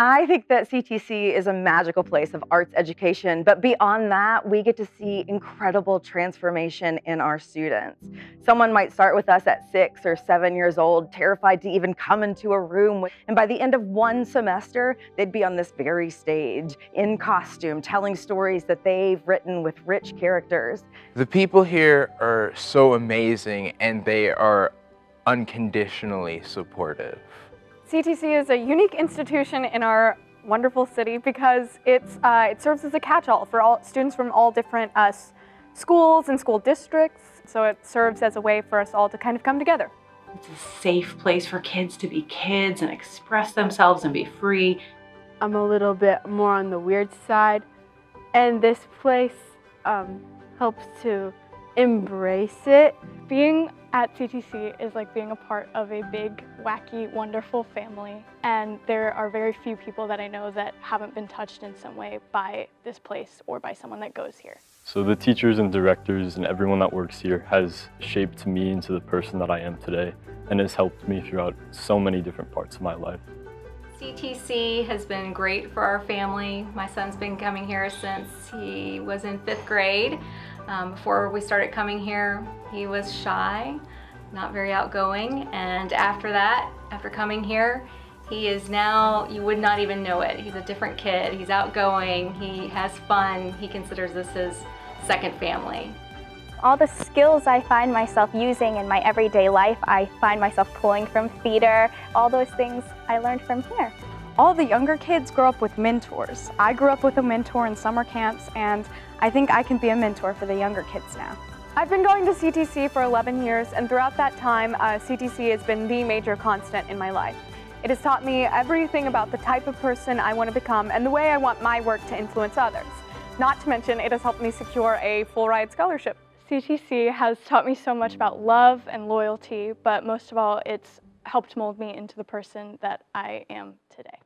I think that CTC is a magical place of arts education, but beyond that, we get to see incredible transformation in our students. Someone might start with us at six or seven years old, terrified to even come into a room, and by the end of one semester, they'd be on this very stage in costume, telling stories that they've written with rich characters. The people here are so amazing and they are unconditionally supportive. CTC is a unique institution in our wonderful city because it's, uh, it serves as a catch-all for all students from all different uh, schools and school districts. So it serves as a way for us all to kind of come together. It's a safe place for kids to be kids and express themselves and be free. I'm a little bit more on the weird side, and this place um, helps to embrace it. Being at CTC is like being a part of a big, wacky, wonderful family. And there are very few people that I know that haven't been touched in some way by this place or by someone that goes here. So the teachers and directors and everyone that works here has shaped me into the person that I am today and has helped me throughout so many different parts of my life. CTC has been great for our family. My son's been coming here since he was in fifth grade. Um, before we started coming here, he was shy, not very outgoing, and after that, after coming here, he is now, you would not even know it. He's a different kid, he's outgoing, he has fun, he considers this his second family. All the skills I find myself using in my everyday life, I find myself pulling from theater, all those things I learned from here. All the younger kids grow up with mentors. I grew up with a mentor in summer camps and I think I can be a mentor for the younger kids now. I've been going to CTC for 11 years and throughout that time, uh, CTC has been the major constant in my life. It has taught me everything about the type of person I want to become and the way I want my work to influence others. Not to mention, it has helped me secure a full ride scholarship. CTC has taught me so much about love and loyalty, but most of all, it's helped mold me into the person that I am today.